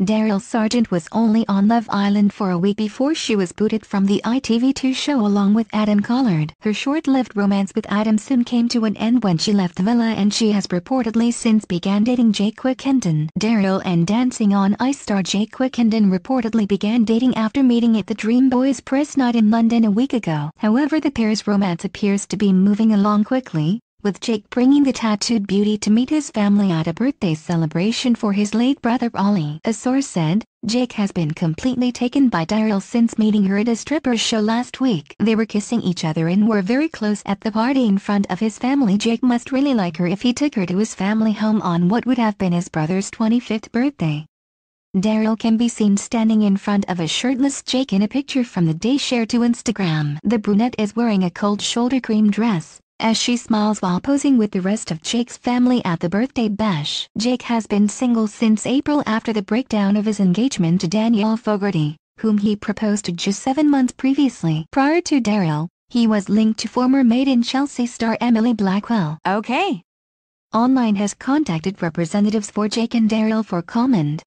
Darylle Sargeant was only on Love Island for a week before she was booted from the ITV2 show along with Adam Collard. Her short-lived romance with Adam soon came to an end when she left the villa and she has reportedly since began dating Jake Quickenden. Darylle and Dancing on Ice star Jake Quickenden reportedly began dating after meeting at the Dream Boys press night in London a week ago. However the pair's romance appears to be moving along quickly, with Jake bringing the tattooed beauty to meet his family at a birthday celebration for his late brother Ollie. A source said, Jake has been completely taken by Darylle since meeting her at a stripper's show last week. They were kissing each other and were very close at the party in front of his family. Jake must really like her if he took her to his family home on what would have been his brother's 25th birthday. Darylle can be seen standing in front of a shirtless Jake in a picture from the day shared to Instagram. The brunette is wearing a cold shoulder cream dress, as she smiles while posing with the rest of Jake's family at the birthday bash. Jake has been single since April after the breakdown of his engagement to Danielle Fogarty, whom he proposed to just seven months previously. Prior to Darylle, he was linked to former Made in Chelsea star Emily Blackwell. Okay. Online has contacted representatives for Jake and Darylle for comment.